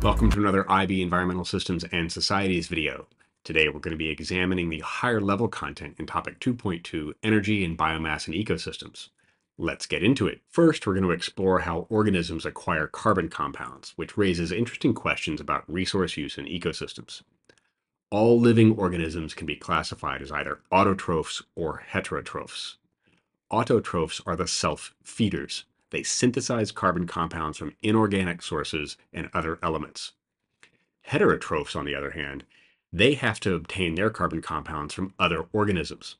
Welcome to another IB Environmental Systems and Societies video. Today we're going to be examining the higher level content in topic 2.2, energy and biomass in ecosystems. Let's get into it. First, we're going to explore how organisms acquire carbon compounds, which raises interesting questions about resource use in ecosystems. All living organisms can be classified as either autotrophs or heterotrophs. Autotrophs are the self-feeders. They synthesize carbon compounds from inorganic sources and other elements. Heterotrophs, on the other hand, they have to obtain their carbon compounds from other organisms.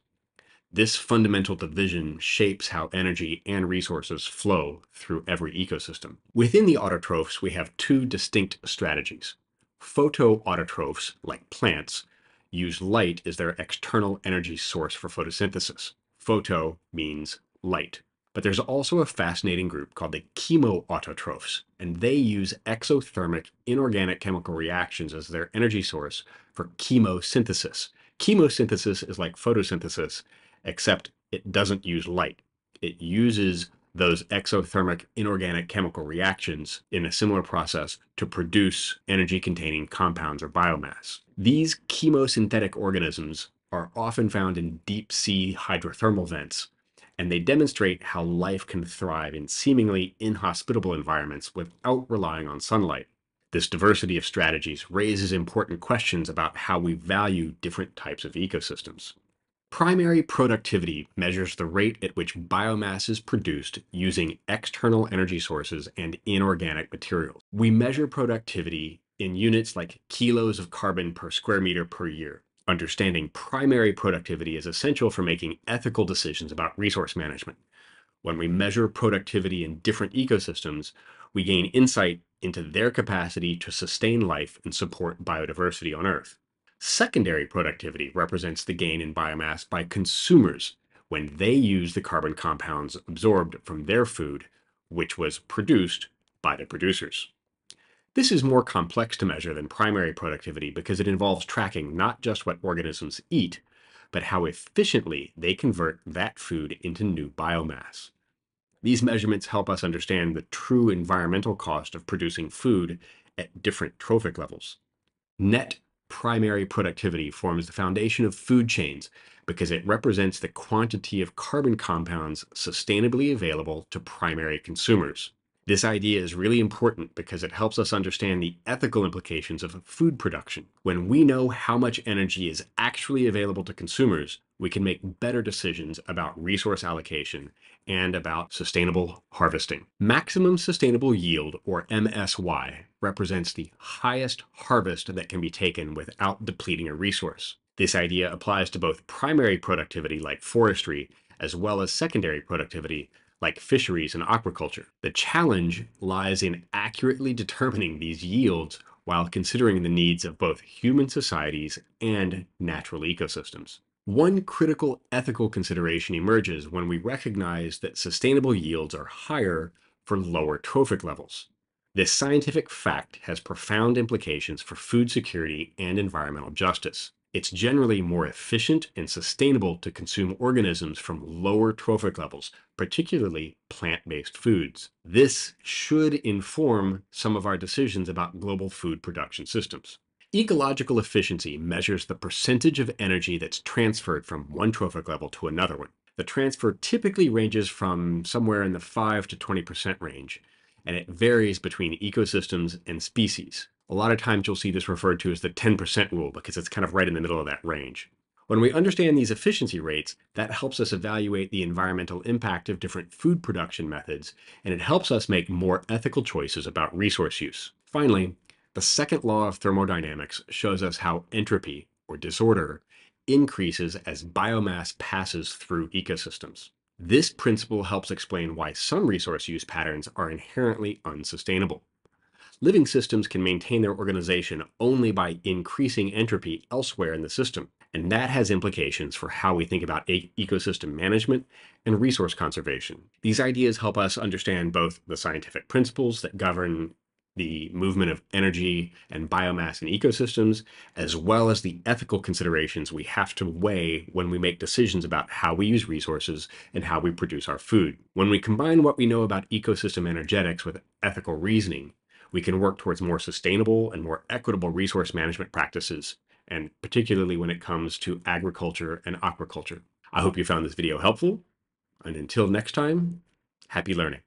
This fundamental division shapes how energy and resources flow through every ecosystem. Within the autotrophs, we have two distinct strategies. Photoautotrophs, like plants, use light as their external energy source for photosynthesis. Photo means light. But there's also a fascinating group called the chemoautotrophs, and they use exothermic inorganic chemical reactions as their energy source for chemosynthesis. Chemosynthesis is like photosynthesis, except it doesn't use light. It uses those exothermic inorganic chemical reactions in a similar process to produce energy containing compounds or biomass. These chemosynthetic organisms are often found in deep sea hydrothermal vents and they demonstrate how life can thrive in seemingly inhospitable environments without relying on sunlight. This diversity of strategies raises important questions about how we value different types of ecosystems. Primary productivity measures the rate at which biomass is produced using external energy sources and inorganic materials. We measure productivity in units like kilos of carbon per square meter per year. Understanding primary productivity is essential for making ethical decisions about resource management. When we measure productivity in different ecosystems, we gain insight into their capacity to sustain life and support biodiversity on Earth. Secondary productivity represents the gain in biomass by consumers when they use the carbon compounds absorbed from their food, which was produced by the producers. This is more complex to measure than primary productivity because it involves tracking not just what organisms eat, but how efficiently they convert that food into new biomass. These measurements help us understand the true environmental cost of producing food at different trophic levels. Net primary productivity forms the foundation of food chains because it represents the quantity of carbon compounds sustainably available to primary consumers. This idea is really important because it helps us understand the ethical implications of food production. When we know how much energy is actually available to consumers, we can make better decisions about resource allocation and about sustainable harvesting. Maximum sustainable yield, or MSY, represents the highest harvest that can be taken without depleting a resource. This idea applies to both primary productivity like forestry, as well as secondary productivity like fisheries and aquaculture. The challenge lies in accurately determining these yields while considering the needs of both human societies and natural ecosystems. One critical ethical consideration emerges when we recognize that sustainable yields are higher for lower trophic levels. This scientific fact has profound implications for food security and environmental justice it's generally more efficient and sustainable to consume organisms from lower trophic levels, particularly plant-based foods. This should inform some of our decisions about global food production systems. Ecological efficiency measures the percentage of energy that's transferred from one trophic level to another one. The transfer typically ranges from somewhere in the 5 to 20% range, and it varies between ecosystems and species. A lot of times you'll see this referred to as the 10% rule because it's kind of right in the middle of that range. When we understand these efficiency rates, that helps us evaluate the environmental impact of different food production methods, and it helps us make more ethical choices about resource use. Finally, the second law of thermodynamics shows us how entropy, or disorder, increases as biomass passes through ecosystems. This principle helps explain why some resource use patterns are inherently unsustainable. Living systems can maintain their organization only by increasing entropy elsewhere in the system. And that has implications for how we think about ecosystem management and resource conservation. These ideas help us understand both the scientific principles that govern the movement of energy and biomass in ecosystems, as well as the ethical considerations we have to weigh when we make decisions about how we use resources and how we produce our food. When we combine what we know about ecosystem energetics with ethical reasoning, we can work towards more sustainable and more equitable resource management practices, and particularly when it comes to agriculture and aquaculture. I hope you found this video helpful, and until next time, happy learning.